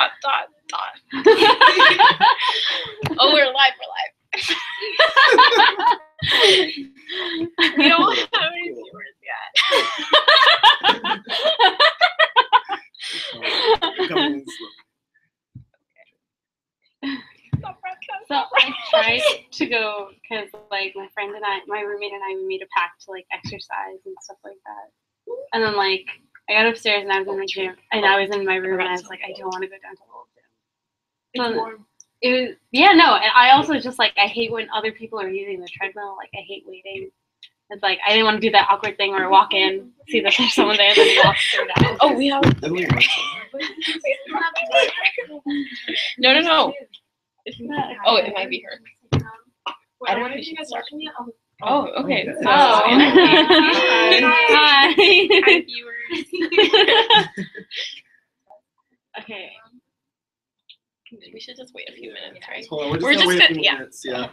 dot dot dot. oh, we're live. We're live. we don't have any viewers yet. So I tried to go because like my friend and I, my roommate and I, we made a pact to like exercise and stuff like that. And then like I got upstairs and I was in my gym and I was in my room and I was like I don't want to go down to the old gym. It's um, So it was yeah no and I also just like I hate when other people are using the treadmill like I hate waiting. It's like I didn't want to do that awkward thing where I walk in, see that there's someone there, then walk straight out. Oh, we have. Then we run No, no, no. Isn't that- Oh, it might be her. I don't know if you should start. Oh, oh, okay. Okay. Oh. Hi. Hi. Hi, viewers. okay. We should just wait a few minutes, right? Hold on, we're just We're gonna just wait a gonna- few more yeah. minutes. Yeah.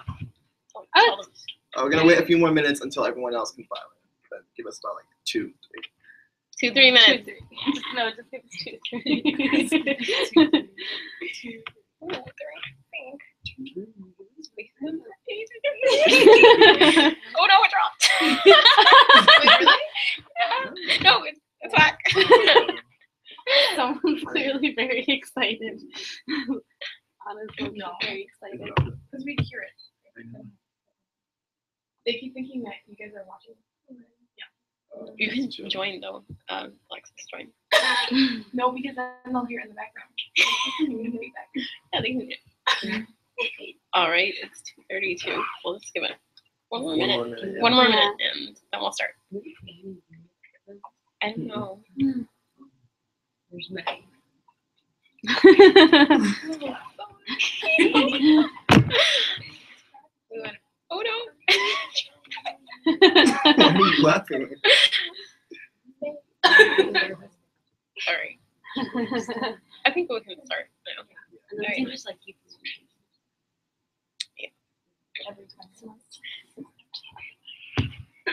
Oh, Oh. tell them. Oh, we're gonna wait a few more minutes until everyone else can file it. But give us about like two, three. Two, three minutes. Two, three. Just, no, just give us two, three. Two, three, think. Oh no, it dropped. Wait, really? Yeah. No, it's, it's back. Someone's clearly very excited. Honestly, No. very excited. Because we hear it. They keep thinking that you guys are watching. Yeah. You can join though. Um, Alexis, join. No, because then they'll hear it in the background. yeah, they can hear it. All right, it's two thirty-two. We'll just give it one more minute. yeah. One more minute, and then we'll start. I don't know. We went, oh no. Are you laughing? Sorry. I think we can start now. And then you just like keep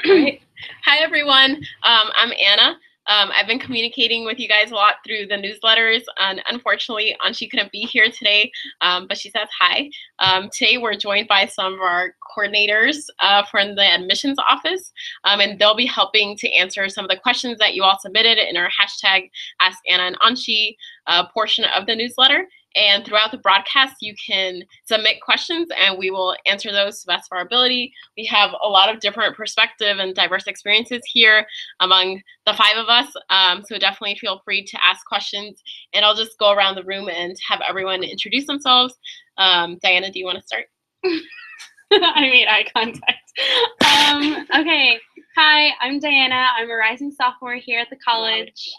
All right. Hi, everyone. Um, I'm Anna. Um, I've been communicating with you guys a lot through the newsletters, and unfortunately, Anshi couldn't be here today, um, but she says hi. Um, today, we're joined by some of our coordinators uh, from the admissions office, um, and they'll be helping to answer some of the questions that you all submitted in our hashtag Ask Anna and Anshi uh, portion of the newsletter. And throughout the broadcast, you can submit questions, and we will answer those to the best of our ability. We have a lot of different perspective and diverse experiences here among the five of us. Um, so definitely feel free to ask questions. And I'll just go around the room and have everyone introduce themselves. Um, Diana, do you want to start? I made eye contact. Um, okay. Hi, I'm Diana. I'm a rising sophomore here at the college.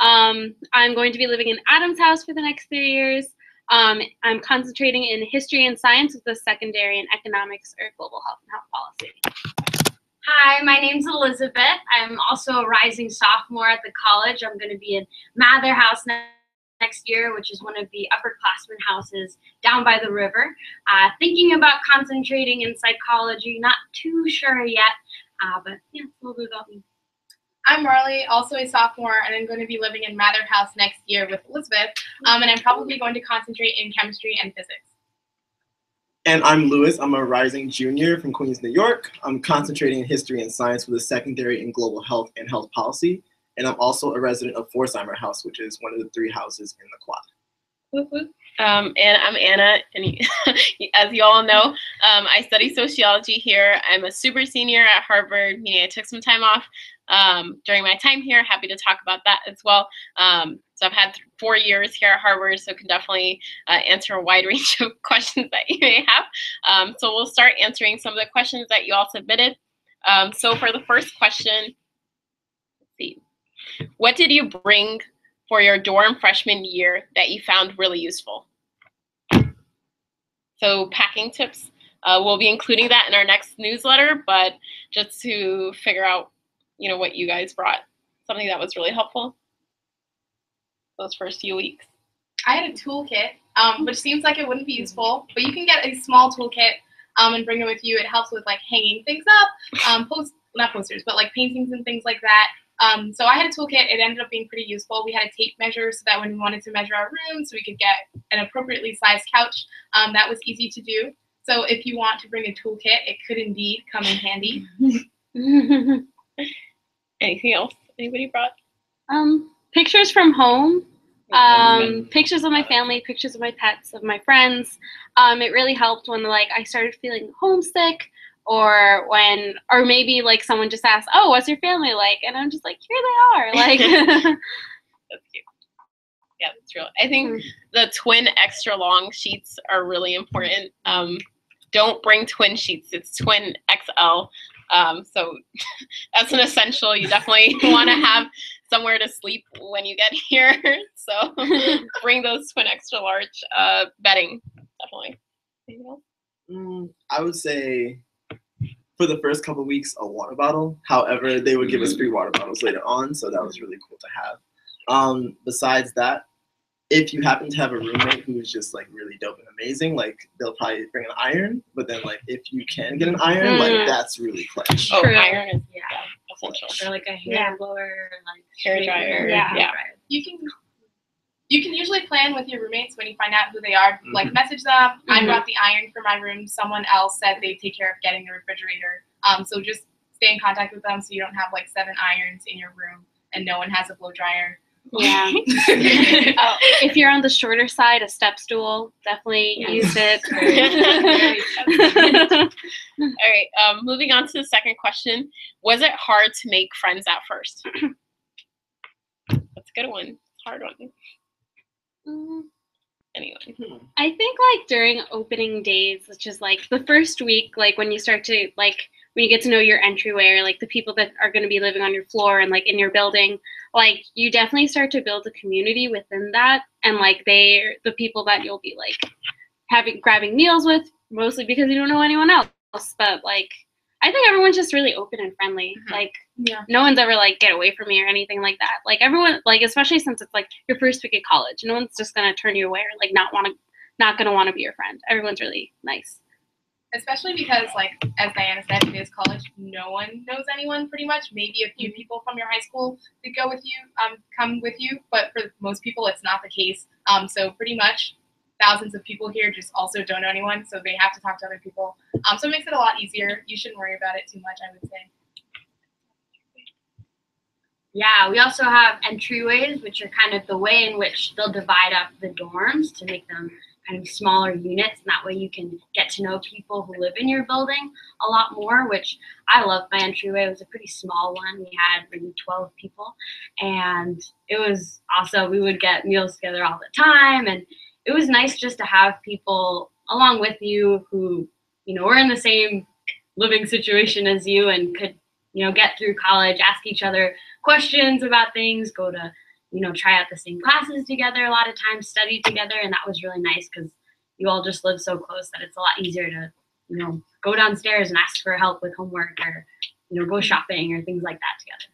Um, I'm going to be living in Adams House for the next three years. Um, I'm concentrating in history and science with a secondary in economics or global health and health policy. Hi, my name's Elizabeth. I'm also a rising sophomore at the college. I'm going to be in Mather House next year, which is one of the upperclassmen houses down by the river. Uh, thinking about concentrating in psychology, not too sure yet, uh, but yeah, a little bit about me. I'm Marley, also a sophomore, and I'm going to be living in Mather House next year with Elizabeth. Um, and I'm probably going to concentrate in chemistry and physics. And I'm Lewis. I'm a rising junior from Queens, New York. I'm concentrating in history and science with a secondary in global health and health policy. And I'm also a resident of Pforzheimer House, which is one of the three houses in the quad. Whoop, whoop. Um, and I'm Anna, and as you all know, um, I study sociology here. I'm a super senior at Harvard, meaning I took some time off um, during my time here. Happy to talk about that as well. Um, so I've had four years here at Harvard, so can definitely uh, answer a wide range of questions that you may have. Um, so we'll start answering some of the questions that you all submitted. Um, so for the first question, let's see, what did you bring for your dorm freshman year that you found really useful? So packing tips, uh, we'll be including that in our next newsletter, but just to figure out, you know, what you guys brought, something that was really helpful those first few weeks. I had a toolkit, um, which seems like it wouldn't be useful, but you can get a small toolkit um, and bring it with you. It helps with like hanging things up, um, post not posters, but like paintings and things like that. Um, so I had a toolkit. It ended up being pretty useful. We had a tape measure so that when we wanted to measure our room, so we could get an appropriately sized couch, um, that was easy to do. So if you want to bring a toolkit, it could indeed come in handy. Anything else anybody brought? um, pictures from home. Um, pictures of my family, pictures of my pets, of my friends. Um, it really helped when like I started feeling homesick, or when, or maybe like someone just asked, "Oh, what's your family like?" And I'm just like, "Here they are." Like, That's cute. Yeah, that's real. I think Mm. the twin extra long sheets are really important. Um, don't bring twin sheets. It's twin XL. Um, so that's an essential. You definitely want to have somewhere to sleep when you get here. So bring those twin extra large uh, bedding. Definitely. Mm, I would say for the first couple weeks a water bottle. However, they would give us free water bottles later on, so that was really cool to have. Um, besides that, if you happen to have a roommate who is just like really dope and amazing, like they'll probably bring an iron. But then like if you can get an iron, Mm. like that's really clutch. Oh, True. iron is Yeah. yeah, essential. Or like a hair Yeah. blower, like Hair dryer, yeah. yeah. You can you can usually plan with your roommates when you find out who they are. Like Mhm. message them. I Mhm. brought the iron for my room. Someone else said they take care of getting the refrigerator. Um, so just stay in contact with them so you don't have like seven irons in your room and no one has a blow dryer. Yeah. Oh, if you're on the shorter side, a step stool, definitely Yes. use it. All right. Um, moving on to the second question. Was it hard to make friends at first? That's a good one. Hard one. Mm, Anyway. I think like during opening days, which is like the first week, like when you start to like when you get to know your entryway or like the people that are going to be living on your floor and like in your building, like you definitely start to build a community within that, and like they're the people that you'll be like having grabbing meals with, mostly because you don't know anyone else. But like I think everyone's just really open and friendly. Mhm. Like Yeah. no one's ever like get away from me or anything like that. Like everyone, like especially since it's like your first week at college, no one's just gonna turn you away or like not want to, not gonna want to be your friend. Everyone's really nice. Especially because like as Diana said, it is college. No one knows anyone pretty much. Maybe a few people from your high school that go with you, um, come with you, but for most people it's not the case. Um, so pretty much thousands of people here just also don't know anyone, so they have to talk to other people. Um, so it makes it a lot easier. You shouldn't worry about it too much, I would say. Yeah, we also have entryways, which are kind of the way in which they'll divide up the dorms to make them kind of smaller units, and that way you can get to know people who live in your building a lot more. Which I love. My entryway it was a pretty small one. We had maybe 12 people, and it was awesome. We would get meals together all the time, and it was nice just to have people along with you who, you know, were in the same living situation as you and could, you know, get through college, ask each other questions about things, go to, you know, try out the same classes together a lot of times, study together, and that was really nice because you all just live so close that it's a lot easier to, you know, go downstairs and ask for help with homework or, you know, go shopping or things like that together.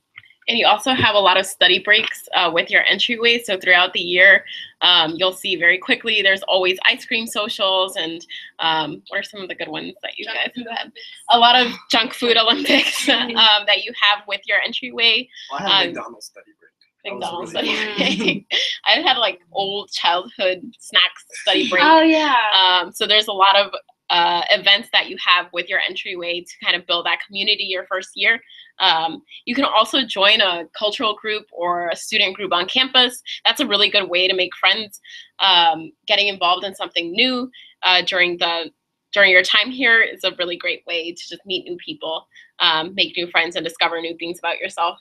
And you also have a lot of study breaks uh, with your entryway. So throughout the year, um, you'll see very quickly there's always ice cream socials and um, what are some of the good ones that you guys have had? A lot of junk food Olympics um, that you have with your entryway. Well, I had Um, McDonald's study break. McDonald's really study break. I've had like old childhood snacks study break. Oh yeah. Um, so there's a lot of uh, events that you have with your entryway to kind of build that community your first year. Um, you can also join a cultural group or a student group on campus. That's a really good way to make friends. Um, getting involved in something new uh, during the during your time here is a really great way to just meet new people, um, make new friends, and discover new things about yourself.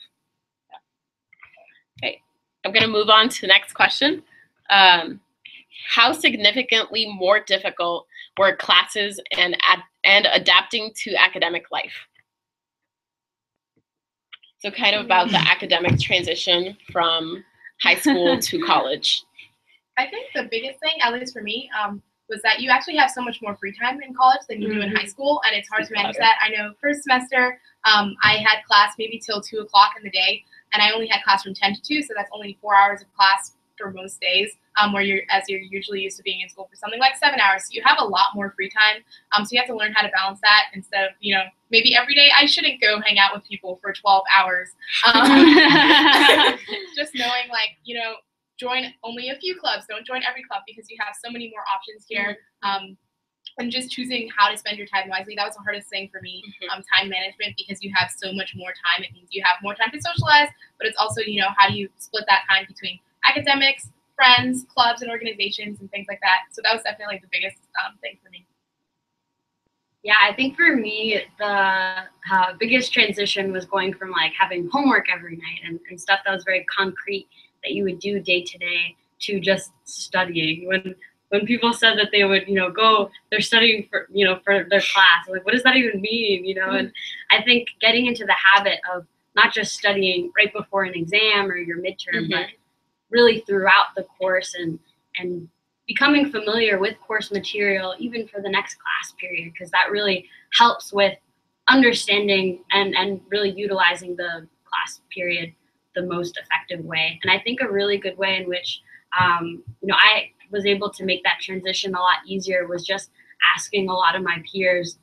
I'm gonna move on to the next question. Um, how significantly more difficult were classes and ad- and adapting to academic life? So kind of about the academic transition from high school to college. I think the biggest thing, at least for me, um, was that you actually have so much more free time in college than you do in high school, and it's hard to manage that. I know first semester, um, I had class maybe till two o'clock in the day, and I only had class from ten to two, so that's only four hours of class for most days, um, where you're as you're usually used to being in school for something like seven hours. So you have a lot more free time. Um, so you have to learn how to balance that instead of you know maybe every day I shouldn't go hang out with people for 12 hours. Um, just knowing like you know join only a few clubs. Don't join every club because you have so many more options here. Um, and just choosing how to spend your time wisely. That was the hardest thing for me, Mhm. um, time management, because you have so much more time. It means you have more time to socialize, but it's also, you know, how do you split that time between academics, friends, clubs, and organizations, and things like that. So that was definitely the biggest um, thing for me. Yeah, I think for me, the uh, biggest transition was going from like having homework every night and, and stuff that was very concrete that you would do day to day to just studying. When when people said that they would, you know, go, they're studying for, you know, for their class. Like, what does that even mean? You know, and I think getting into the habit of not just studying right before an exam or your midterm, but really throughout the course and and becoming familiar with course material even for the next class period because that really helps with understanding and and really utilizing the class period the most effective way and i think a really good way in which um, you know i was able to make that transition a lot easier was just asking a lot of my peers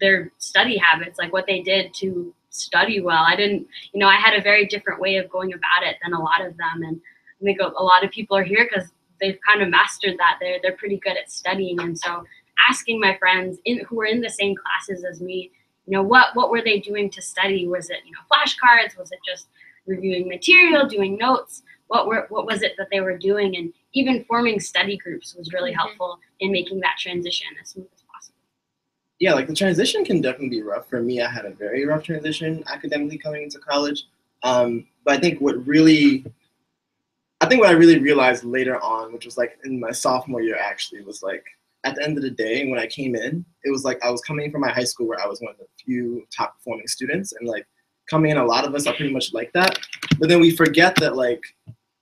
their study habits like what they did to study well i didn't you know i had a very different way of going about it than a lot of them and I think a lot of people are here because they've kind of mastered that. They're they're pretty good at studying, and so asking my friends in, who were in the same classes as me, you know, what what were they doing to study? Was it you know flashcards? Was it just reviewing material, doing notes? What were what was it that they were doing? And even forming study groups was really Mhm. helpful in making that transition as smooth as possible. yeah, like the transition can definitely be rough. For me, I had a very rough transition academically coming into college. Um, but I think what really, I think what I really realized later on, which was like in my sophomore year actually, was like at the end of the day when I came in, it was like I was coming from my high school where I was one of the few top performing students, and like coming in, a lot of us are pretty much like that. But then we forget that like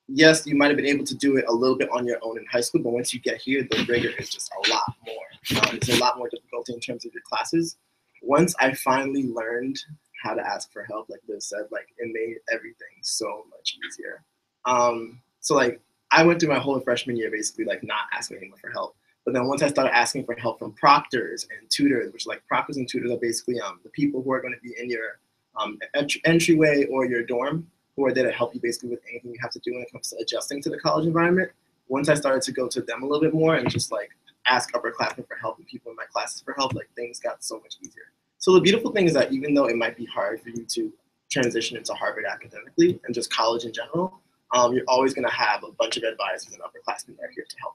yes, you might have been able to do it a little bit on your own in high school, but once you get here, the rigor is just a lot more. Um, it's a lot more difficult in terms of your classes. Once I finally learned how to ask for help, like Liz said, like it made everything so much easier. Um, so like I went through my whole freshman year basically like not asking anyone for help. But then once I started asking for help from proctors and tutors, which like proctors and tutors are basically um, the people who are going to be in your um, ent- entryway or your dorm, who are there to help you basically with anything you have to do when it comes to adjusting to the college environment. Once I started to go to them a little bit more and just like ask upperclassmen for help and people in my classes for help, like things got so much easier. So the beautiful thing is that even though it might be hard for you to transition into Harvard academically and just college in general, um, you're always going to have a bunch of advisors and upperclassmen that are here to help.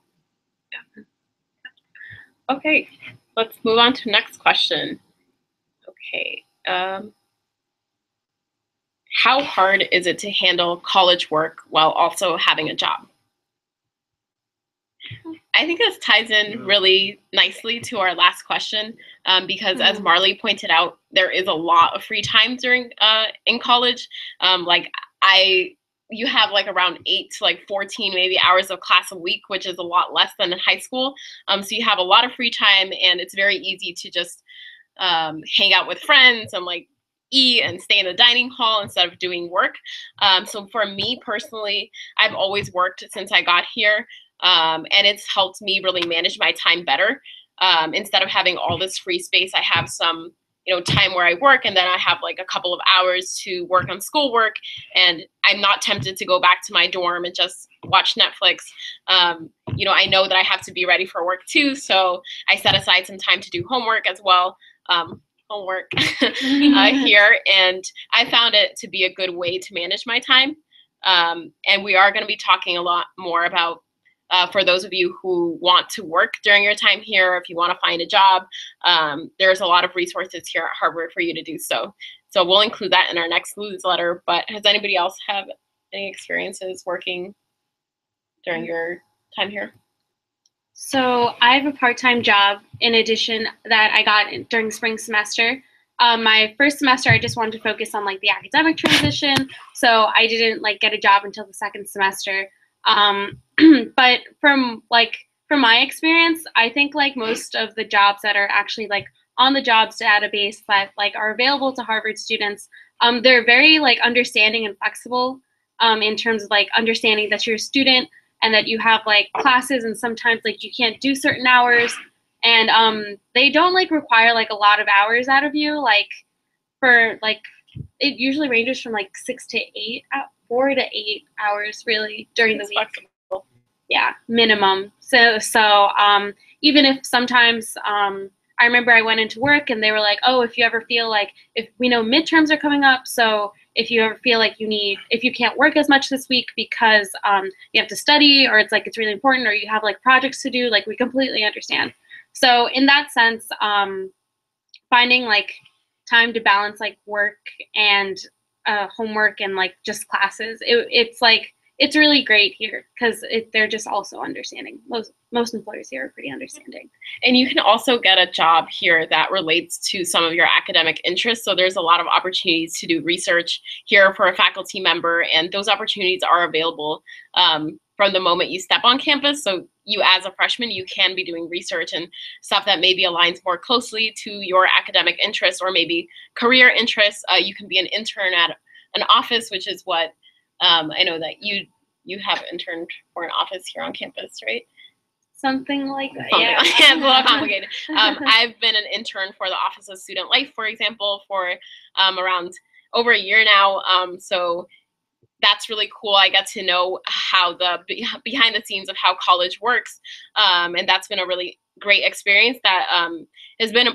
Yeah. Okay, let's move on to next question. Okay. Um, how hard is it to handle college work while also having a job? I think this ties in really nicely to our last question um, because, as Mhm. Marley pointed out, there is a lot of free time during uh, in college. Um, like I, you have like around eight to like fourteen maybe hours of class a week, which is a lot less than in high school. Um, so you have a lot of free time, and it's very easy to just um, hang out with friends and like eat and stay in the dining hall instead of doing work. Um, so for me personally, I've always worked since I got here, um, and it's helped me really manage my time better. Um, instead of having all this free space, I have some you know time where I work, and then I have like a couple of hours to work on schoolwork, and I'm not tempted to go back to my dorm and just watch Netflix. Um, you know, I know that I have to be ready for work too, so I set aside some time to do homework as well. Um, homework uh, here, and I found it to be a good way to manage my time. Um, and we are going to be talking a lot more about. Uh, for those of you who want to work during your time here, if you want to find a job, um, there's a lot of resources here at Harvard for you to do so. So we'll include that in our next newsletter. But has anybody else have any experiences working during your time here? So I have a part-time job in addition that I got during spring semester. Um, my first semester, I just wanted to focus on like the academic transition, so I didn't like get a job until the second semester. Um, but from like from my experience, I think like most of the jobs that are actually like on the jobs database that like are available to Harvard students, um, they're very like understanding and flexible um, in terms of like understanding that you're a student and that you have like classes and sometimes like you can't do certain hours. And um they don't like require like a lot of hours out of you like for like it usually ranges from like six to eight uh, four to eight hours really during the It's week. flexible. yeah minimum. So so um even if sometimes um i remember i went into work and they were like oh if you ever feel like if we know midterms are coming up so if you ever feel like you need if you can't work as much this week because um you have to study or it's like it's really important or you have like projects to do like we completely understand. So in that sense um finding like time to balance like work and uh, homework and like just classes it, it's like it's really great here because they're just also understanding. Most most employers here are pretty understanding. And you can also get a job here that relates to some of your academic interests. So there's a lot of opportunities to do research here for a faculty member, and those opportunities are available um, from the moment you step on campus. So you, as a freshman, you can be doing research and stuff that maybe aligns more closely to your academic interests or maybe career interests. Uh, you can be an intern at an office, which is what um, I know that you you have interned for an office here on campus, right? Something like that. Yeah. it's a little complicated. Um, I've been an intern for the Office of Student Life, for example, for um, around over a year now. Um, so that's really cool. I get to know how the behind the scenes of how college works, um, and that's been a really great experience that um, has been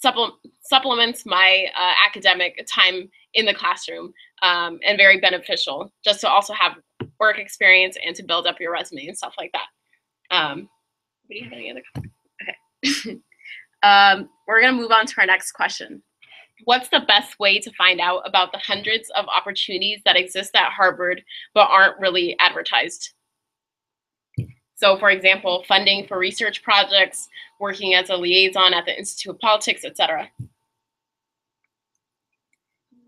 supple- supplements my uh, academic time in the classroom um, and very beneficial just to also have work experience and to build up your resume and stuff like that. Um, do you have any other? Okay. um, we're gonna move on to our next question. What's the best way to find out about the hundreds of opportunities that exist at Harvard but aren't really advertised? So, for example, funding for research projects, working as a liaison at the Institute of Politics, etc.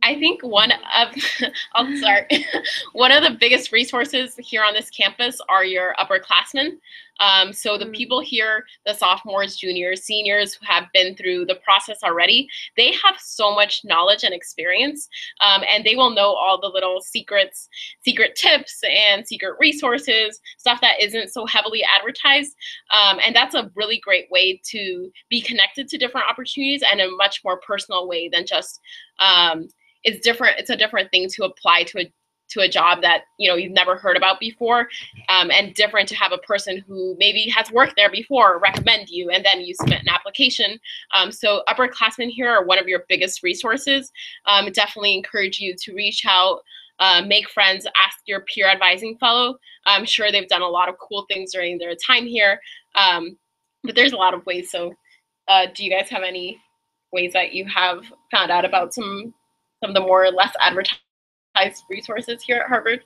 I think one of, I'll start. one of the biggest resources here on this campus are your upperclassmen. Um, so the Mm. people here, the sophomores, juniors, seniors who have been through the process already, they have so much knowledge and experience, um, and they will know all the little secrets, secret tips, and secret resources, stuff that isn't so heavily advertised. Um, and that's a really great way to be connected to different opportunities and a much more personal way than just um, it's different it's a different thing to apply to a to a job that you know you've never heard about before um, and different to have a person who maybe has worked there before recommend you and then you submit an application. Um, so upperclassmen here are one of your biggest resources. Um, definitely encourage you to reach out uh, make friends ask your peer advising fellow. I'm sure they've done a lot of cool things during their time here um, but there's a lot of ways. So uh, do you guys have any ways that you have found out about some some of the more or less advertised resources here at Harvard?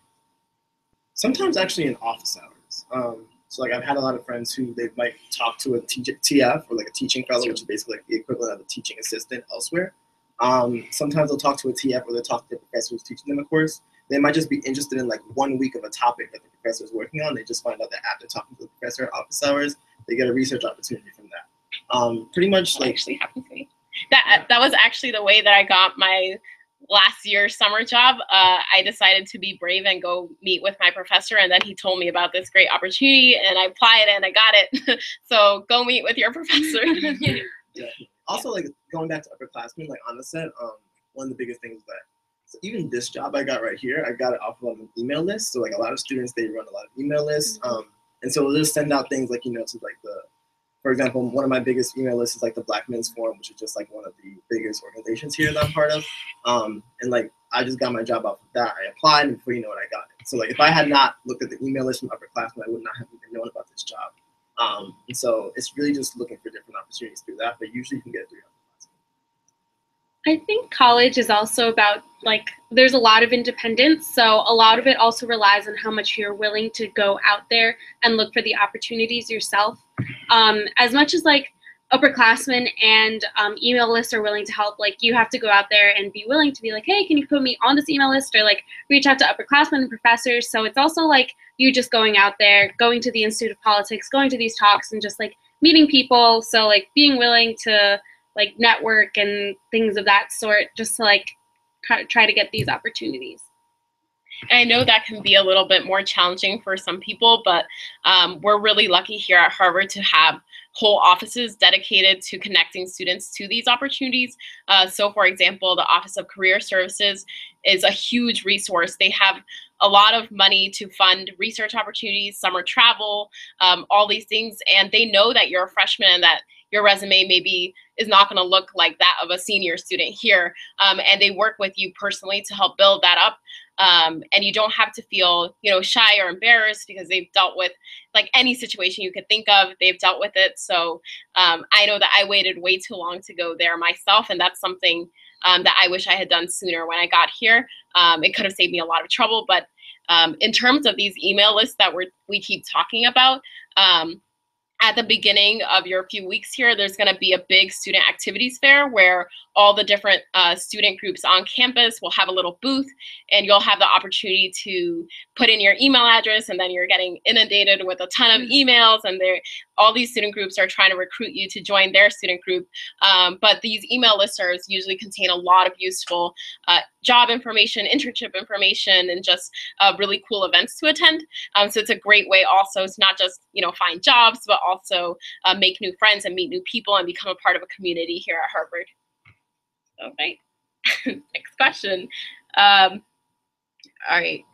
sometimes actually in office hours. Um, so like I've had a lot of friends who they might talk to a TF or like a teaching fellow, which is basically like the equivalent of a teaching assistant elsewhere. Um, sometimes they'll talk to a TF or they'll talk to the professor who's teaching them a course. They might just be interested in like one week of a topic that the professor is working on. They just find out that after talking to the professor at office hours, they get a research opportunity from that. Um, pretty much That like actually happened to me. That that was actually the way that I got my last year summer job. Uh, I decided to be brave and go meet with my professor, and then he told me about this great opportunity, and I applied and I got it. so go meet with your professor. yeah. also like going back to upperclassmen, like on the set, um, one of the biggest things that so even this job I got right here, I got it off of an email list. So like a lot of students, they run a lot of email lists, um, and so they'll just send out things like you know to like the, for example, one of my biggest email lists is like the Black Men's Forum, which is just like one of the biggest organizations here that I'm part of, um, and like I just got my job off of that. I applied, and before you know it, I got it. So like if I had not looked at the email list from upperclassmen, I would not have even known about this job. Um, and so it's really just looking for different opportunities through that, but usually you can get through I think college is also about like there's a lot of independence, so a lot of it also relies on how much you're willing to go out there and look for the opportunities yourself. Um, as much as like upperclassmen and um, email lists are willing to help, like you have to go out there and be willing to be like, hey, can you put me on this email list or like reach out to upperclassmen and professors. So it's also like you just going out there, going to the Institute of Politics, going to these talks, and just like meeting people. So like being willing to like network and things of that sort just to like try, try to get these opportunities And I know that can be a little bit more challenging for some people, but um, we're really lucky here at Harvard to have whole offices dedicated to connecting students to these opportunities. Uh, so, for example, the Office of Career Services is a huge resource. They have a lot of money to fund research opportunities, summer travel, um, all these things, and they know that you're a freshman and that your resume maybe is not going to look like that of a senior student here. Um, and they work with you personally to help build that up. Um, and you don't have to feel, you know, shy or embarrassed because they've dealt with like any situation you could think of. They've dealt with it. So um, I know that I waited way too long to go there myself, and that's something um, that I wish I had done sooner when I got here. Um, it could have saved me a lot of trouble, but um, in terms of these email lists that we're, we keep talking about, um, at the beginning of your few weeks here, there's going to be a big student activities fair where all the different uh, student groups on campus will have a little booth and you'll have the opportunity to put in your email address and then you're getting inundated with a ton of mm-hmm. emails and all these student groups are trying to recruit you to join their student group um, but these email listservs usually contain a lot of useful uh, job information internship information and just uh, really cool events to attend um, so it's a great way also to not just you know find jobs but also uh, make new friends and meet new people and become a part of a community here at harvard All right, Next question. Um, all right.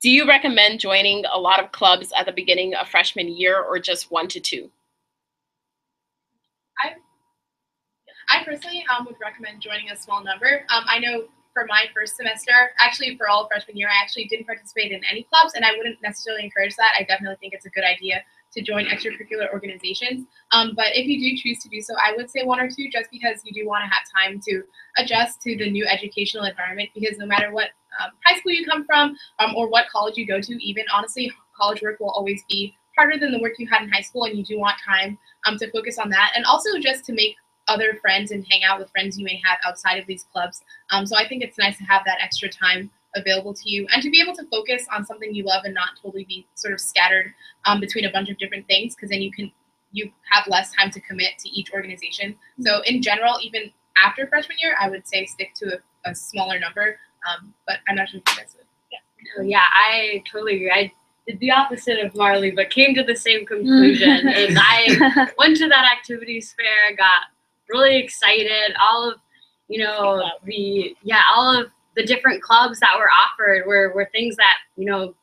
Do you recommend joining a lot of clubs at the beginning of freshman year or just one to two? I, I personally um, would recommend joining a small number. Um, I know for my first semester, actually for all freshman year, I actually didn't participate in any clubs, and I wouldn't necessarily encourage that. I definitely think it's a good idea to join extracurricular organizations. Um, but if you do choose to do so, I would say one or two just because you do want to have time to adjust to the new educational environment because no matter what um, high school you come from um, or what college you go to, even honestly, college work will always be harder than the work you had in high school and you do want time um, to focus on that and also just to make other friends and hang out with friends you may have outside of these clubs. Um, so I think it's nice to have that extra time available to you and to be able to focus on something you love and not totally be sort of scattered um, between a bunch of different things because then you can you have less time to commit to each organization. So in general even after freshman year i would say stick to a, a smaller number um, but i'm not sure if you guys would. Yeah. yeah i totally agree. I did the opposite of marley but came to the same conclusion and i went to that activities fair got really excited. All of you know the yeah all of the different clubs that were offered were, were things that you know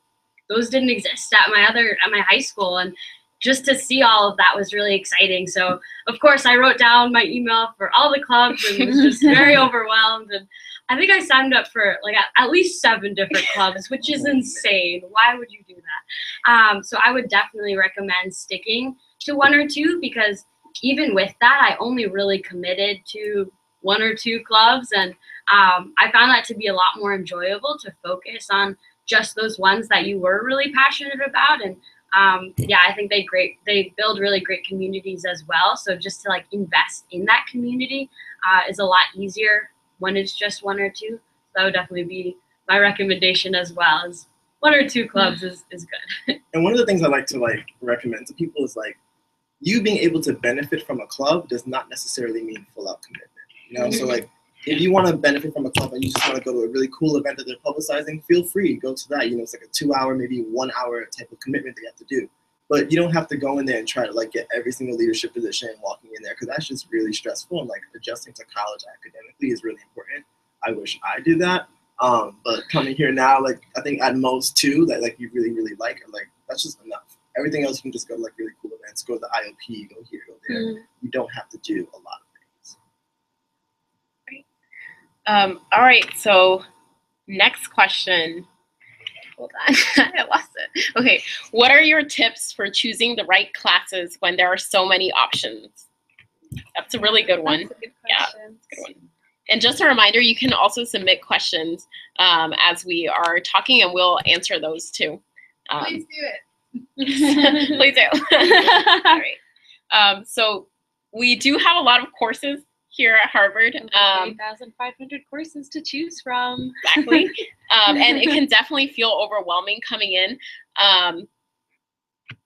those didn't exist at my other at my high school. And just to see all of that was really exciting. So of course i wrote down my email for all the clubs and was just very overwhelmed. And i think i signed up for like at, at least seven different clubs which is insane. Why would you do that? Um, so i would definitely recommend sticking to one or two because even with that i only really committed to one or two clubs and um, I found that to be a lot more enjoyable to focus on just those ones that you were really passionate about. And um, yeah, I think they great they build really great communities as well. So just to like invest in that community uh, is a lot easier when it's just one or two. So that would definitely be my recommendation as well. Is one or two clubs is, is good. and one of the things I like to like recommend to people is like you being able to benefit from a club does not necessarily mean full out commitment. You know, so like if you want to benefit from a club and you just want to go to a really cool event that they're publicizing, feel free, go to that. You know, it's like a two hour, maybe one hour type of commitment that you have to do. But you don't have to go in there and try to like get every single leadership position and walking in there because that's just really stressful. And like adjusting to college academically is really important. I wish I did that. Um, but coming here now, like I think at most two that like you really, really like, are like that's just enough. Everything else you can just go to like really cool events, go to the IOP, go here, go there. Mm. You don't have to do a lot of Um, all right, so next question. Hold on, I lost it. Okay, what are your tips for choosing the right classes when there are so many options? That's a really good one. Good yeah, good one. And just a reminder, you can also submit questions um, as we are talking, and we'll answer those too. Um, Please do it. Please do. All right. Um, so we do have a lot of courses here at Harvard. Um, 3,500 courses to choose from. Exactly. um, and it can definitely feel overwhelming coming in. Um,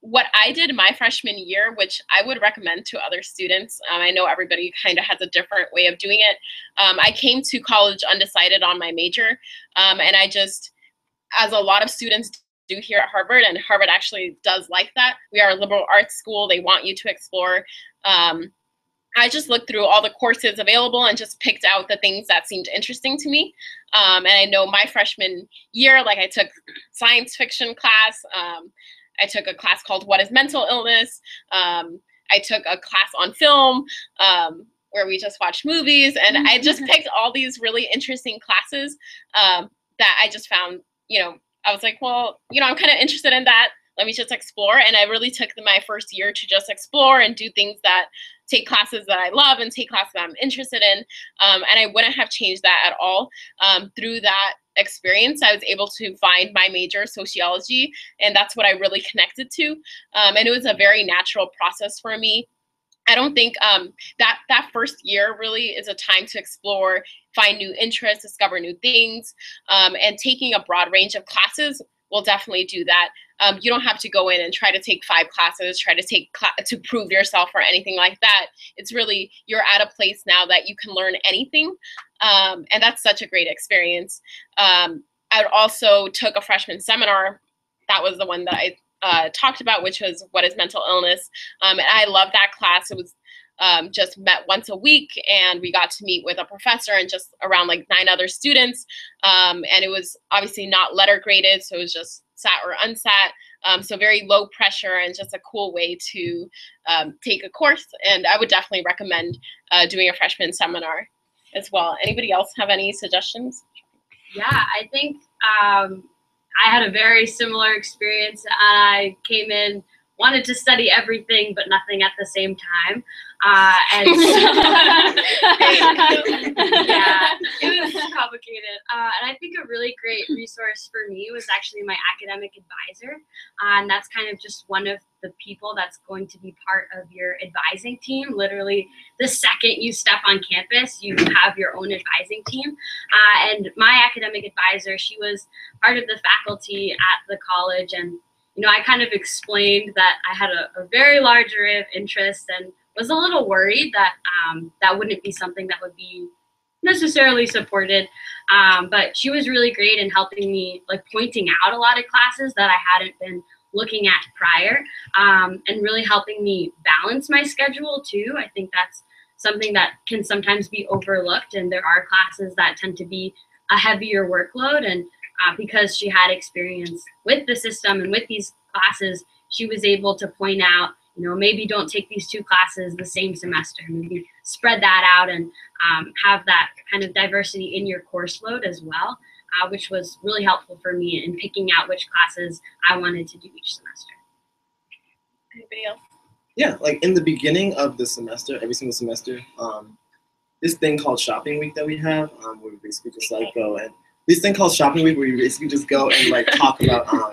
what I did my freshman year, which I would recommend to other students, um, I know everybody kind of has a different way of doing it. Um, I came to college undecided on my major, um, and I just as a lot of students do here at Harvard, and Harvard actually does like that. We are a liberal arts school. They want you to explore. Um, I just looked through all the courses available and just picked out the things that seemed interesting to me. Um, and I know my freshman year, like I took science fiction class. Um, I took a class called What is Mental Illness? Um, I took a class on film um, where we just watched movies. And I just picked all these really interesting classes um, that I just found, you know, I was like, well, you know, I'm kind of interested in that. Let me just explore. And I really took my first year to just explore and do things that take classes that I love and take classes that I'm interested in. Um, and I wouldn't have changed that at all. Um, through that experience, I was able to find my major, sociology, and that's what I really connected to. Um, and it was a very natural process for me. I don't think um, that that first year really is a time to explore, find new interests, discover new things, um, and taking a broad range of classes will definitely do that. Um, you don't have to go in and try to take five classes, try to take cl- to prove yourself or anything like that. It's really you're at a place now that you can learn anything, um, and that's such a great experience. Um, I also took a freshman seminar. That was the one that I uh, talked about, which was what is mental illness, um, and I love that class. It was um, just met once a week and we got to meet with a professor and just around like nine other students. Um, and it was obviously not letter graded so it was just sat or unsat. Um, so very low pressure and just a cool way to um, take a course and i would definitely recommend uh, doing a freshman seminar as well. Anybody else have any suggestions? Yeah i think um, i had a very similar experience. I came in wanted to study everything but nothing at the same time. Uh, and yeah, it was complicated. Uh, and I think a really great resource for me was actually my academic advisor. Uh, and that's kind of just one of the people that's going to be part of your advising team. Literally, the second you step on campus, you have your own advising team. Uh, and my academic advisor, she was part of the faculty at the college and you know, I kind of explained that I had a, a very large array of interests and was a little worried that um, that wouldn't be something that would be necessarily supported. Um, but she was really great in helping me, like pointing out a lot of classes that I hadn't been looking at prior um, and really helping me balance my schedule too. I think that's something that can sometimes be overlooked, and there are classes that tend to be a heavier workload. And uh, because she had experience with the system and with these classes, she was able to point out, you know, maybe don't take these two classes the same semester. Maybe spread that out and um, have that kind of diversity in your course load as well, uh, which was really helpful for me in picking out which classes I wanted to do each semester. anybody else Yeah, like in the beginning of the semester, every single semester, um, this thing called shopping week that we have, um, where we basically just like go and this thing called shopping week, where you basically just go and like talk about um,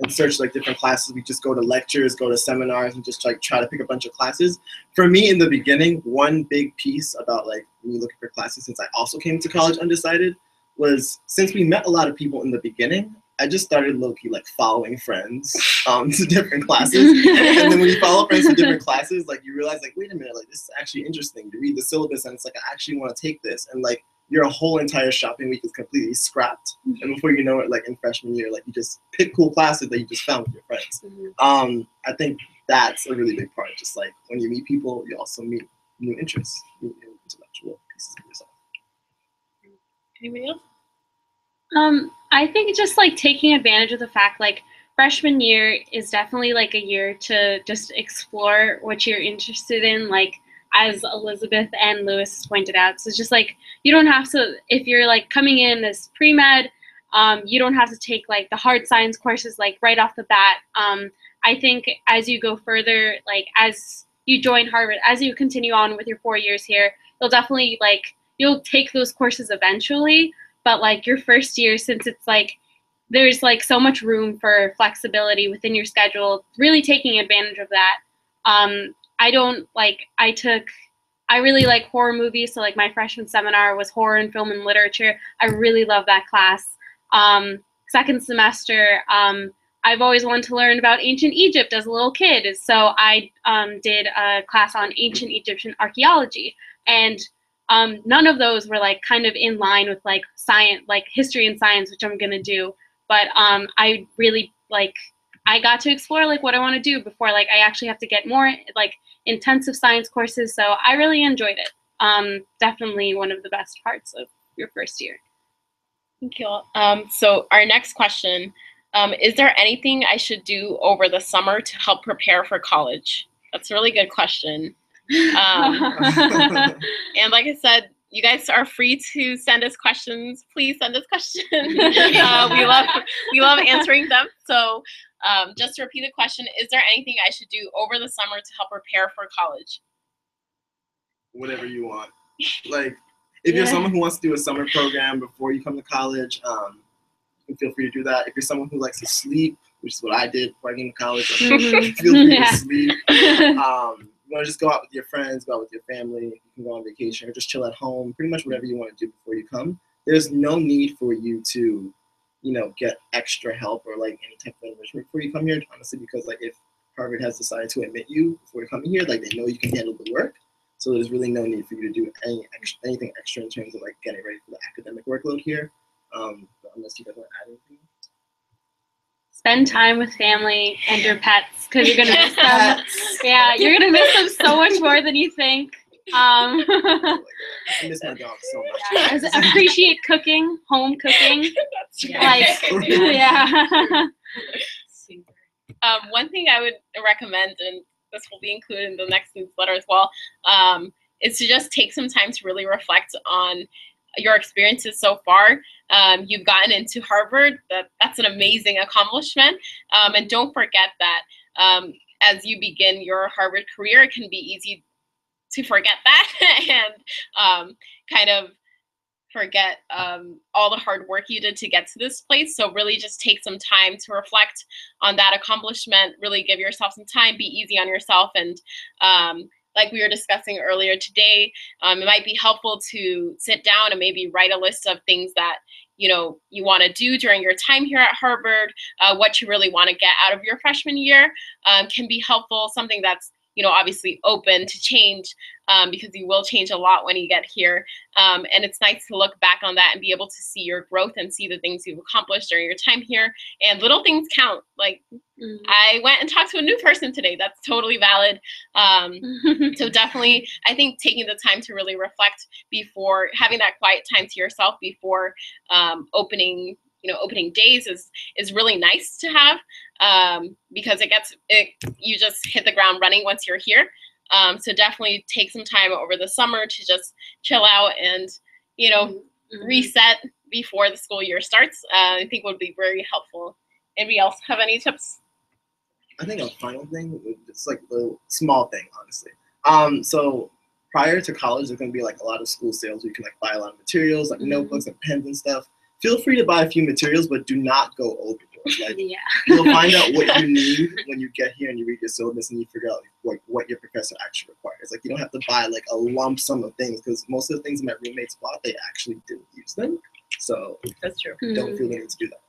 and search like different classes. We just go to lectures, go to seminars, and just like try to pick a bunch of classes. For me, in the beginning, one big piece about like me looking for classes, since I also came to college undecided, was since we met a lot of people in the beginning, I just started low key like following friends um, to different classes. and then when you follow friends to different classes, like you realize like, wait a minute, like this is actually interesting. You read the syllabus and it's like I actually want to take this. And like your whole entire shopping week is completely scrapped. And before you know it, like in freshman year, like you just pick cool classes that you just found with your friends. Um, I think that's a really big part. Just like when you meet people, you also meet new interests, new intellectual pieces of yourself. anybody else Um, I think just like taking advantage of the fact like freshman year is definitely like a year to just explore what you're interested in, like as Elizabeth and Lewis pointed out. So it's just like you don't have to if you're like coming in as pre med, um, you don't have to take like the hard science courses like right off the bat. Um, I think as you go further, like as you join Harvard, as you continue on with your four years here, you'll definitely like you'll take those courses eventually but like your first year since it's like there's like so much room for flexibility within your schedule really taking advantage of that um i don't like i took i really like horror movies so like my freshman seminar was horror and film and literature. I really love that class. Um second semester um I've always wanted to learn about ancient Egypt as a little kid, so I um, did a class on ancient Egyptian archaeology, and um, none of those were like kind of in line with like science, like history and science, which I'm gonna do. but um, I really like I got to explore like what I want to do before like I actually have to get more like intensive science courses. So I really enjoyed it. Um, definitely one of the best parts of your first year. Thank you. Um, so our next question, um, is there anything I should do over the summer to help prepare for college? That's a really good question. Um, and like I said, you guys are free to send us questions. Please send us questions. uh, we love we love answering them. So um, just to repeat the question, is there anything I should do over the summer to help prepare for college? Whatever you want. Like, if you're someone who wants to do a summer program before you come to college, um, you can feel free to do that. If you're someone who likes to sleep, which is what I did before I came to college, feel free Yeah. to sleep. Um, you want to just go out with your friends, go out with your family. You can go on vacation or just chill at home. Pretty much whatever you want to do before you come. There's no need for you to, you know, get extra help or like any type of enrichment before you come here. Honestly, because like if Harvard has decided to admit you before coming here, like they know you can handle the work. So there's really no need for you to do any extra, anything extra in terms of like getting ready for the academic workload here. Um, but unless you guys want to add anything. Spend time with family and your pets because you're gonna miss them. Yeah, you're gonna miss them so much more than you think. Um, I miss my dog so much. yeah, appreciate cooking, home cooking. That's Yeah. Like, yeah. Um, one thing I would recommend, and this will be included in the next newsletter as well, um, is to just take some time to really reflect on your experiences so far. Um, you've gotten into Harvard. That that's an amazing accomplishment. Um, and don't forget that um, as you begin your Harvard career, it can be easy to forget that and um, kind of forget um, all the hard work you did to get to this place. So really just take some time to reflect on that accomplishment, really give yourself some time, be easy on yourself. And um, like we were discussing earlier today, um, it might be helpful to sit down and maybe write a list of things that you know you want to do during your time here at Harvard, uh, what you really want to get out of your freshman year um, can be helpful. Something that's you know obviously open to change um, because you will change a lot when you get here. Um, and it's nice to look back on that and be able to see your growth and see the things you've accomplished during your time here. And little things count. Like Mm. I went and talked to a new person today. That's totally valid. Um, so definitely, I think taking the time to really reflect before having that quiet time to yourself before um, opening, you know, opening days is is really nice to have um, because it gets it. You just hit the ground running once you're here. Um, so definitely take some time over the summer to just chill out and you know Mhm. reset before the school year starts. Uh, I think would be very helpful. Anybody else have any tips? I think a final thing, it's like a little small thing, honestly. Um, so prior to college, there's gonna be like a lot of school sales where you can like buy a lot of materials, like Mhm. notebooks and pens and stuff. Feel free to buy a few materials, but do not go overboard. Like yeah. you'll find out what you need when you get here and you read your syllabus and you figure out like what your professor actually requires. Like you don't have to buy like a lump sum of things because most of the things my roommates bought, they actually didn't use them. So That's true. don't Mhm. feel the need to do that.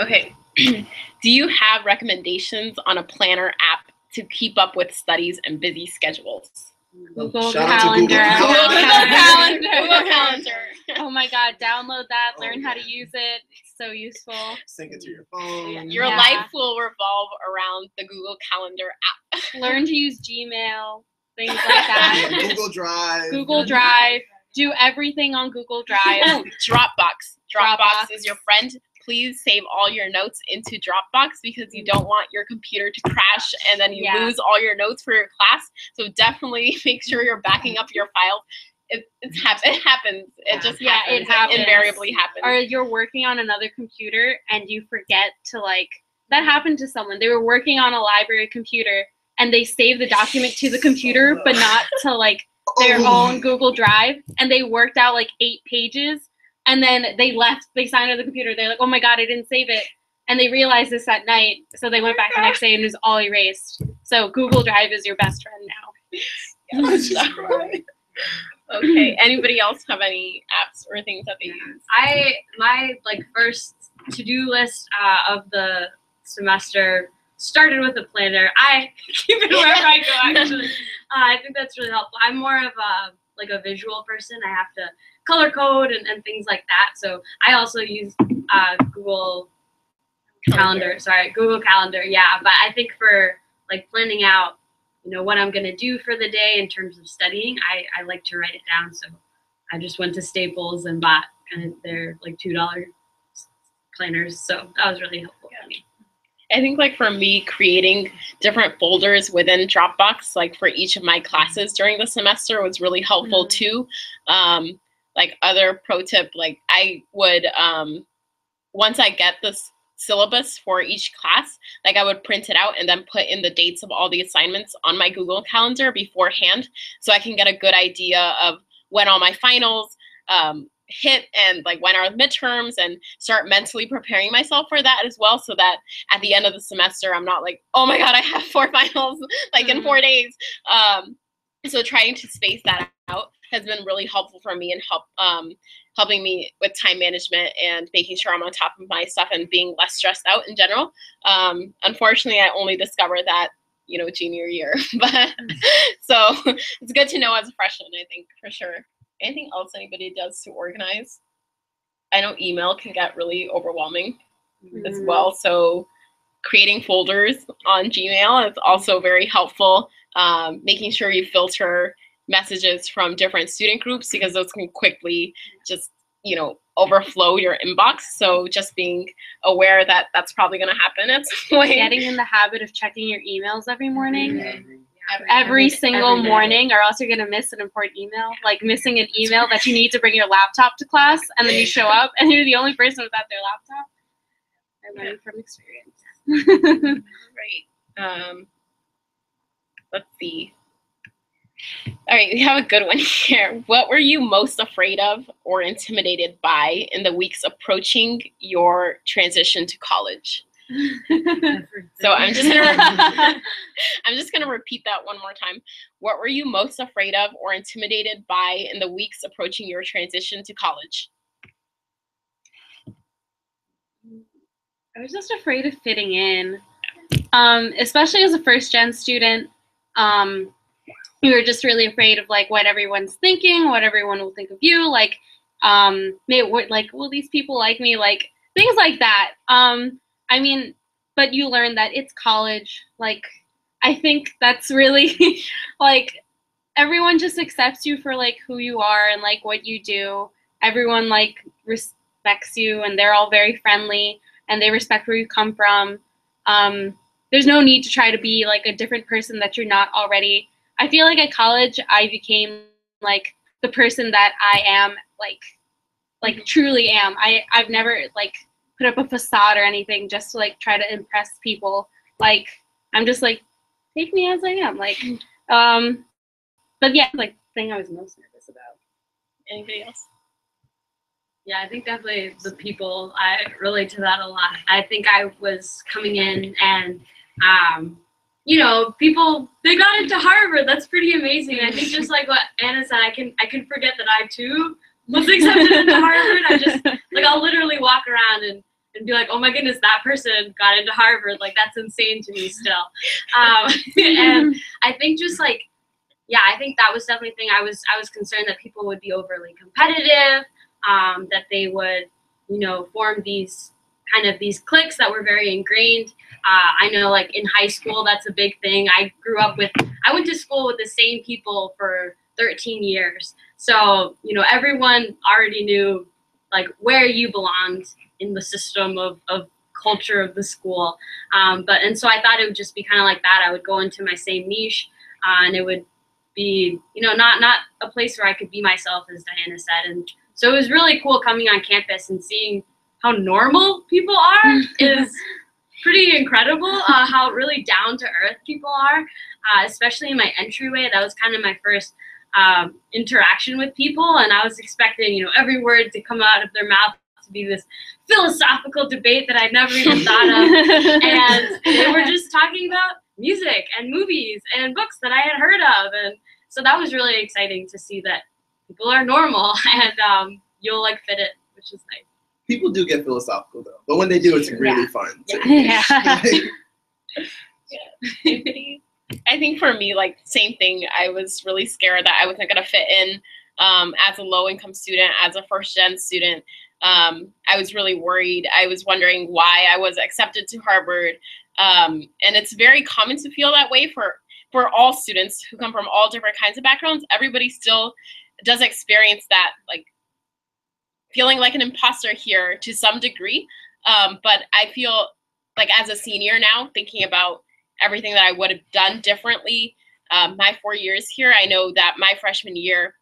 Okay. Do you have recommendations on a planner app to keep up with studies and busy schedules? Google Shout out to Calendar. Google Google Calendar. Google Calendar. Oh my God! Download that. Oh, Learn how to use it. It's so useful. Sync it to your phone. Your Yeah. life will revolve around the Google Calendar app. Learn to use Gmail. Things like that. Google Drive. Google Drive. Do everything on Google Drive. Oh, Dropbox. Dropbox Dropbox. is your friend. Please save all your notes into Dropbox because you don't want your computer to crash and then you Yeah. lose all your notes for your class. So definitely make sure you're backing up your files. It, it's hap- it happens. It just Yeah, happens. it happens. invariably happens. or you're working on another computer and you forget to like that happened to someone they were working on a library computer and they saved the document to the computer but not to like their Oh. own google drive and they worked out like eight pages and then they left they signed on the computer they're like oh my god i didn't save it and they realized this at night so they went back the next day and it was all erased so google drive is your best friend now okay. Anybody else have any apps or things that they use? I my like first to do list uh, of the semester started with a planner. I keep it wherever I go. Actually, uh, I think that's really helpful. I'm more of a like a visual person. I have to color code and, and things like that. So I also use uh, Google Calendar. Sorry, Google Calendar. Yeah, but I think for like planning out, you know, what I'm gonna do for the day in terms of studying, I, I like to write it down. So I just went to Staples and bought kind of their like two dollar planners. So that was really helpful for me. I think like for me, creating different folders within Dropbox, like for each of my classes during the semester, was really helpful Mhm. too. Um, like other pro tip, like I would um, once I get this syllabus for each class, like I would print it out and then put in the dates of all the assignments on my Google Calendar beforehand, so I can get a good idea of when all my finals um, hit and like when are the midterms and start mentally preparing myself for that as well so that at the end of the semester i'm not like oh my god i have four finals like in four days. Um, so trying to space that out has been really helpful for me and help um, helping me with time management and making sure i'm on top of my stuff and being less stressed out in general um, unfortunately i only discovered that you know junior year but so it's good to know as a freshman i think for sure anything else anybody does to organize i know email can get really overwhelming as Mm. well. So creating folders on Gmail is also very helpful. Um, making sure you filter messages from different student groups because those can quickly just you know overflow your inbox. So just being aware that that's probably going to happen at some point. Getting in the habit of checking your emails every morning. Every, Every single every day. morning, or else you're gonna miss an important email. Like missing an email that you need to bring your laptop to class, and then you show up and you're the only person without their laptop. I learned from experience. Right. Um, let's see. All right, we have a good one here. What were you most afraid of or intimidated by in the weeks approaching your transition to college? So I'm just gonna I'm just gonna repeat that one more time. What were you most afraid of or intimidated by in the weeks approaching your transition to college? I was just afraid of fitting in, um, especially as a first gen student. Um, we were just really afraid of like what everyone's thinking, what everyone will think of you. Like, um, may what like will these people like me? Like things like that. Um, I mean, but you learn that it's college. Like, I think that's really like everyone just accepts you for like who you are and like what you do. Everyone like respects you, and they're all very friendly and they respect where you come from. Um, there's no need to try to be like a different person that you're not already. I feel like at college I became like the person that I am, like like truly am. I I've never like put up a facade or anything just to like try to impress people. Like I'm just like take me as I am. Like um, but yeah, like thing I was most nervous about. Anybody else? Yeah, I think definitely the people. I relate to that a lot. I think I was coming in and, um, you know, people they got into Harvard. That's pretty amazing. I think just like what Anna said, I can I can forget that I too was accepted into Harvard. I just like I'll literally walk around and. And be like, oh my goodness, that person got into Harvard. Like that's insane to me still. Um, and I think just like, yeah, I think that was definitely thing. I was I was concerned that people would be overly competitive um, that they would, you know, form these kind of these cliques that were very ingrained. Uh, I know, like in high school, that's a big thing. I grew up with, I went to school with the same people for 13 years. So, you know, everyone already knew like where you belonged in the system of, of culture of the school. Um, but, and so I thought it would just be kind of like that. I would go into my same niche uh, and it would be, you know, not, not a place where I could be myself, as Diana said. And so it was really cool coming on campus and seeing how normal people are is pretty incredible. Uh, how really down to earth people are, uh, especially in my entryway. That was kind of my first um, interaction with people, and I was expecting, you know, every word to come out of their mouth to be this philosophical debate that I'd never even thought of. and they were just talking about music and movies and books that I had heard of, and so that was really exciting to see that people are normal and um, you'll like fit it, which is nice. People do get philosophical though, but when they do, it's really Yeah. fun. to Yeah. engage. I think for me, like same thing. I was really scared that I wasn't gonna fit in um, as a low income student, as a first gen student. Um, I was really worried. I was wondering why I was accepted to Harvard. Um, and it's very common to feel that way for for all students who come from all different kinds of backgrounds. Everybody still does experience that, like feeling like an imposter here to some degree. Um, but I feel like as a senior now, thinking about everything that I would have done differently um, my four years here, I know that my freshman year,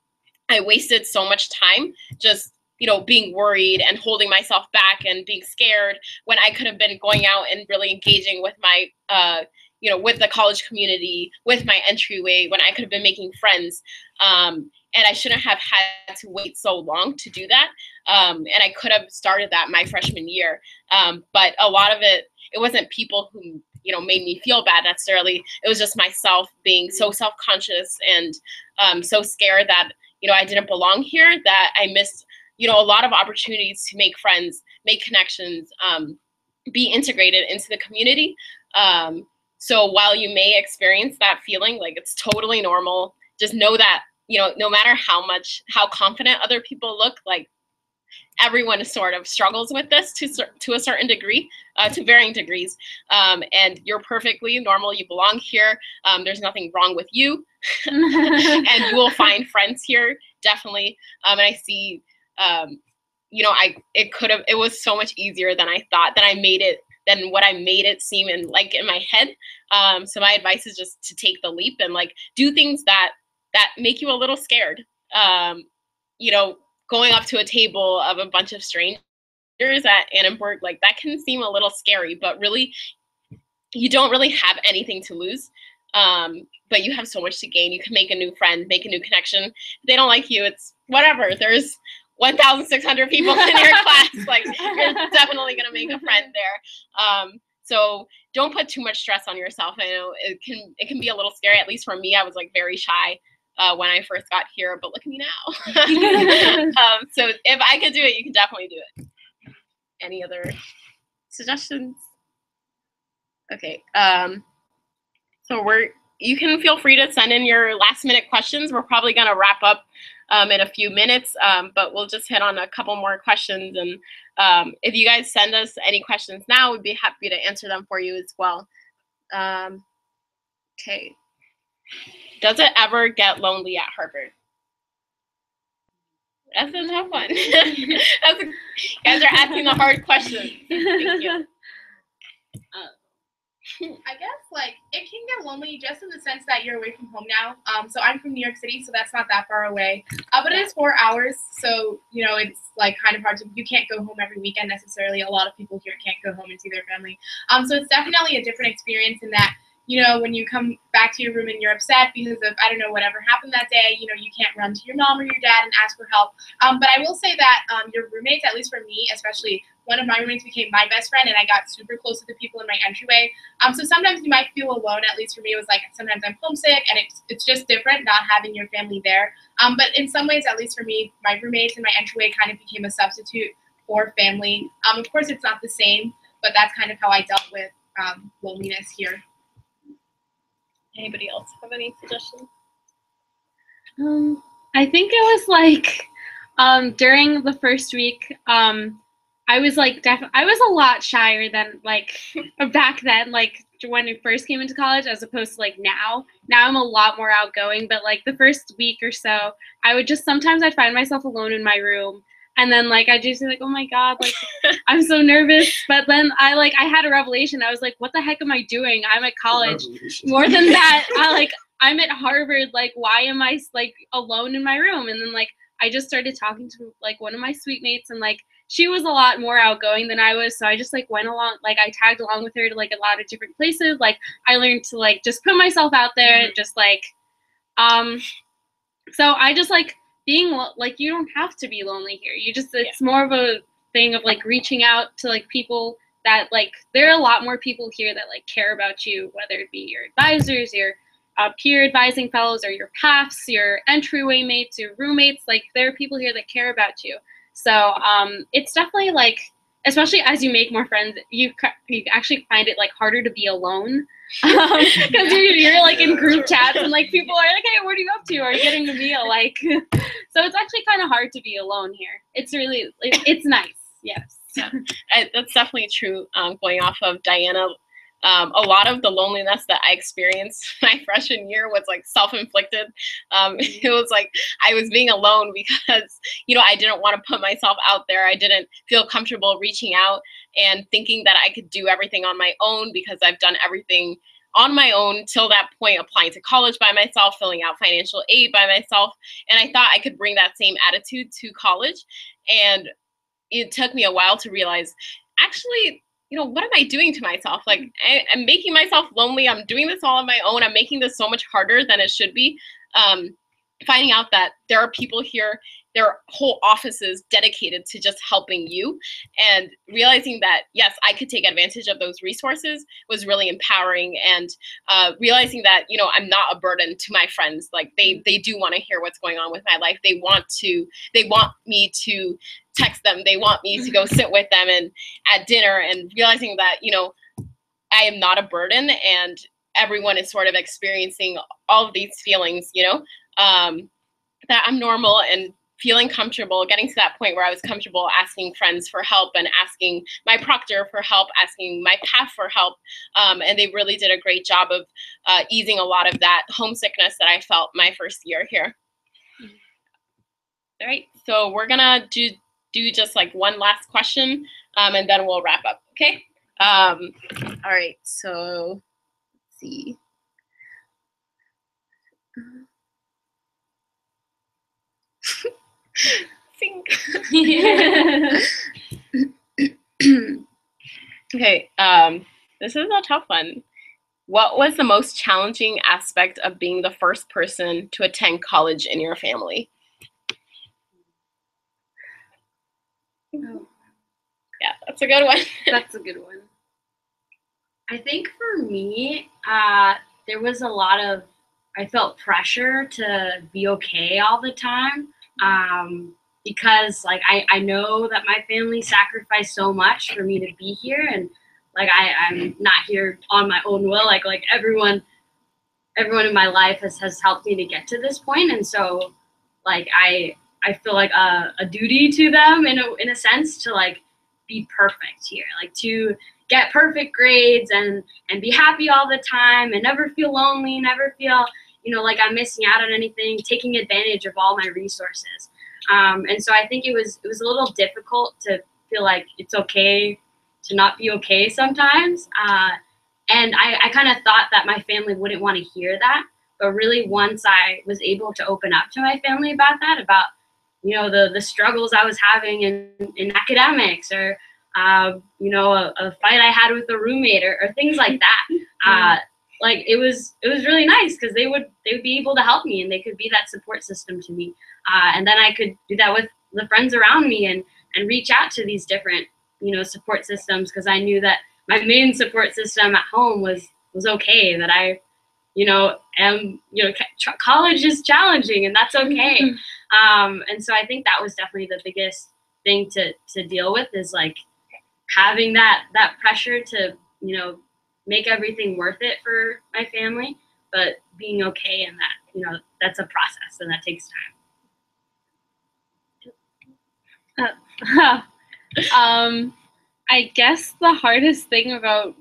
I wasted so much time just you know being worried and holding myself back and being scared when I could have been going out and really engaging with my uh, you know with the college community with my entryway when I could have been making friends. Um, and I shouldn't have had to wait so long to do that. Um, and I could have started that my freshman year. Um, but a lot of it, it wasn't people who you know made me feel bad necessarily. It was just myself being so self conscious and um, so scared that you know I didn't belong here that I missed you know a lot of opportunities to make friends, make connections, um, be integrated into the community. Um, so while you may experience that feeling, like it's totally normal, just know that you know, no matter how much, how confident other people look, like everyone sort of struggles with this to to a certain degree, uh, to varying degrees. Um, and you're perfectly normal. You belong here. Um, there's nothing wrong with you, and you will find friends here definitely. Um, and I see, um, you know, I it could have it was so much easier than I thought. That I made it than what I made it seem in like in my head. Um, so my advice is just to take the leap and like do things that that make you a little scared. Um, you know, going up to a table of a bunch of strangers at Annenberg, like that can seem a little scary, but really, you don't really have anything to lose. Um, but you have so much to gain. You can make a new friend, make a new connection. If they don't like you, it's whatever. There's 1,600 people in your class. Like you're definitely gonna make a friend there. Um, so don't put too much stress on yourself. I know it can it can be a little scary. At least for me, I was like very shy uh, when I first got here, but look at me now. um, so if I could do it, you can definitely do it. Any other suggestions? Okay. Um, so we're you can feel free to send in your last minute questions. We're probably gonna wrap up um, in a few minutes, um, but we'll just hit on a couple more questions. And um, if you guys send us any questions now, we'd be happy to answer them for you as well. Um, okay. Does it ever get lonely at Harvard? That's a tough one. That's a, guys are asking the hard questions. Thank you. I guess like it can get lonely just in the sense that you're away from home now. Um, so I'm from New York City, so that's not that far away. Uh, but it is four hours, so you know it's like kind of hard to. You can't go home every weekend necessarily. A lot of people here can't go home and see their family. Um, so it's definitely a different experience in that you know, when you come back to your room and you're upset because of, I don't know, whatever happened that day, you know, you can't run to your mom or your dad and ask for help. Um, but I will say that um, your roommates, at least for me, especially one of my roommates became my best friend and I got super close to the people in my entryway. Um, so sometimes you might feel alone, at least for me, it was like sometimes I'm homesick and it's, it's just different not having your family there. Um, but in some ways, at least for me, my roommates and my entryway kind of became a substitute for family. Um, of course, it's not the same, but that's kind of how I dealt with um, loneliness here. Anybody else have any suggestions? Um, I think it was like um, during the first week, um, I was like definitely I was a lot shyer than like back then, like when I first came into college, as opposed to like now. Now I'm a lot more outgoing, but like the first week or so, I would just sometimes I'd find myself alone in my room and then like I just like, oh my god, like I'm so nervous. But then I like I had a revelation. I was like, what the heck am I doing? I'm at college. More than that, I like I'm at Harvard. Like, why am I like alone in my room? And then like I just started talking to like one of my suite mates and like she was a lot more outgoing than I was. So I just like went along, like I tagged along with her to like a lot of different places. Like I learned to like just put myself out there mm-hmm. and just like, um, so I just like being like you don't have to be lonely here. You just it's yeah. more of a thing of like reaching out to like people that like there are a lot more people here that like care about you, whether it be your advisors, your uh, peer advising fellows, or your PAFs, your entryway mates, your roommates. Like there are people here that care about you. So um, it's definitely like especially as you make more friends, you you actually find it like harder to be alone because you're, you're like in group chats and like people are like, hey, what are you up to? Are you getting a meal? Like, so it's actually kind of hard to be alone here. It's really it, it's nice. Yes. I, that's definitely true. Um, going off of Diana, um, a lot of the loneliness that I experienced my freshman year was like self-inflicted. Um, it was like I was being alone because you know I didn't want to put myself out there. I didn't feel comfortable reaching out and thinking that I could do everything on my own because I've done everything on my own till that point applying to college by myself filling out financial aid by myself and i thought i could bring that same attitude to college and it took me a while to realize actually you know what am i doing to myself? Like I, am making myself lonely. I'm doing this all on my own. I'm making this so much harder than it should be. Um, finding out that there are people here there are whole offices dedicated to just helping you. And realizing that yes i could take advantage of those resources was really empowering. And uh, realizing that you know i'm not a burden to my friends. Like they they do want to hear what's going on with my life. They want to they want me to text them. They want me to go sit with them and at dinner. And realizing that you know i am not a burden and everyone is sort of experiencing all of these feelings you know um, that i'm normal and feeling comfortable, getting to that point where I was comfortable asking friends for help and asking my proctor for help, asking my PAF for help. Um, and they really did a great job of uh, easing a lot of that homesickness that I felt my first year here. All right, so we're gonna do, do just like one last question um, and then we'll wrap up, okay? Um, all right, so let's see. think. okay, um, this is a tough one. What was the most challenging aspect of being the first person to attend college in your family? Oh. Yeah, that's a good one. That's a good one. I think for me, uh, there was a lot of, I felt pressure to be okay all the time. Um, because like I, I know that my family sacrificed so much for me to be here and like I, I'm not here on my own will. Like like everyone everyone in my life has, has helped me to get to this point and so like I I feel like a, a duty to them in a in a sense to like be perfect here. Like to get perfect grades and and be happy all the time and never feel lonely, never feel you know like I'm missing out on anything, taking advantage of all my resources. Um, and so I think it was it was a little difficult to feel like it's okay to not be okay sometimes. Uh, and I, I kind of thought that my family wouldn't want to hear that. But really, once I was able to open up to my family about that, about you know the the struggles I was having in in academics, or uh, you know a, a, fight I had with a roommate, or, or things like that, uh, like it was it was really nice because they would they would be able to help me and they could be that support system to me. Uh, and then i could do that with the friends around me and and reach out to these different you know support systems because i knew that my main support system at home was was okay that i you know am you know college is challenging and that's okay. Um, and so i think that was definitely the biggest thing to to deal with is like having that that pressure to you know make everything worth it for my family, but being okay in that, you know, that's a process and that takes time. Uh, um, I guess the hardest thing about,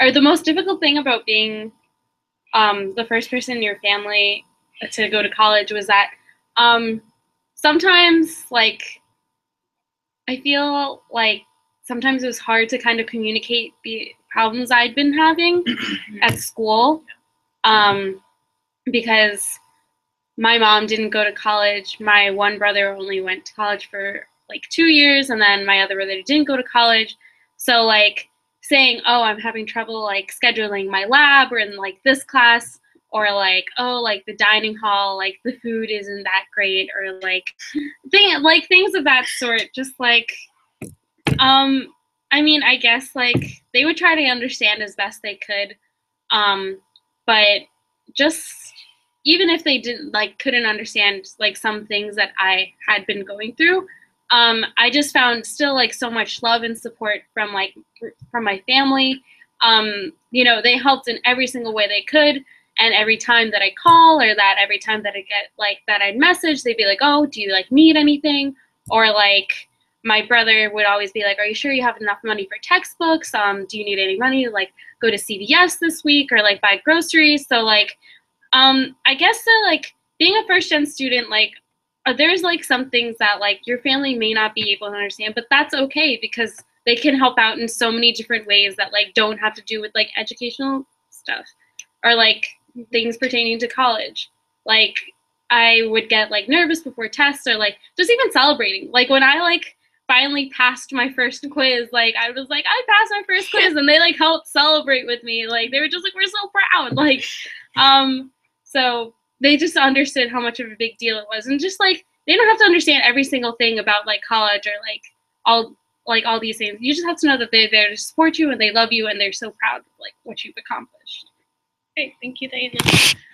or the most difficult thing about being um, the first person in your family to go to college was that um, sometimes, like, I feel like sometimes it was hard to kind of communicate be, problems I'd been having at school um, because my mom didn't go to college. My one brother only went to college for like two years, and then my other brother didn't go to college. So, like, saying, oh, I'm having trouble like scheduling my lab or in like this class, or like, oh, like the dining hall, like the food isn't that great, or like, thing, like things of that sort. Just like, um, I mean, I guess like they would try to understand as best they could, um, but just even if they didn't like couldn't understand like some things that I had been going through, um, I just found still like so much love and support from like from my family. Um, you know, they helped in every single way they could. And every time that I call or that every time that I get like that I'd message, they'd be like, Oh, do you like need anything? Or like my brother would always be like, Are you sure you have enough money for textbooks? Um, do you need any money to like go to CVS this week or like buy groceries? So like um I guess like being a first gen student, like uh, there's like some things that like your family may not be able to understand, but that's okay because they can help out in so many different ways that like don't have to do with like educational stuff or like things pertaining to college. Like I would get like nervous before tests or like just even celebrating. Like when I like finally passed my first quiz, like I was like, I passed my first quiz and they like helped celebrate with me. Like they were just like, we're so proud. Like um so they just understood how much of a big deal it was. And just like they don't have to understand every single thing about like college or like all like all these things. You just have to know that they're there to support you and they love you and they're so proud of like what you've accomplished. Great, thank you, Diana.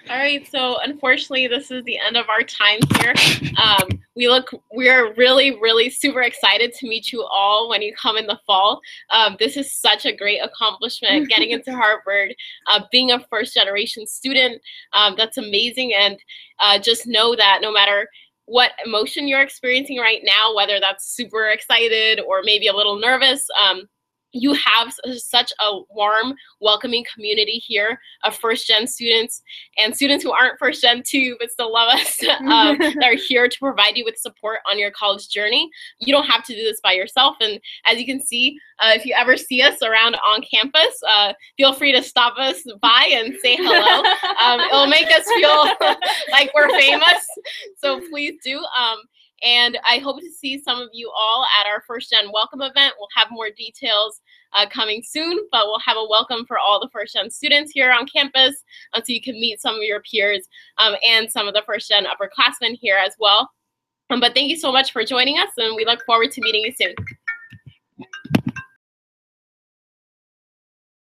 All right, so unfortunately, this is the end of our time here. Um, we look, we're really, really super excited to meet you all when you come in the fall. Um, this is such a great accomplishment, getting into Harvard, uh, being a first generation student. Um, that's amazing, and uh, just know that no matter what emotion you're experiencing right now, whether that's super excited or maybe a little nervous, um, you have such a warm, welcoming community here of first gen students and students who aren't first gen too, but still love us, um, that are here to provide you with support on your college journey. You don't have to do this by yourself. And as you can see, uh, if you ever see us around on campus, uh, feel free to stop us by and say hello. Um, it'll make us feel like we're famous. So please do. Um, and I hope to see some of you all at our first gen welcome event. We'll have more details uh, coming soon, but we'll have a welcome for all the first gen students here on campus uh, so you can meet some of your peers um, and some of the first gen upperclassmen here as well. Um, but thank you so much for joining us and we look forward to meeting you soon.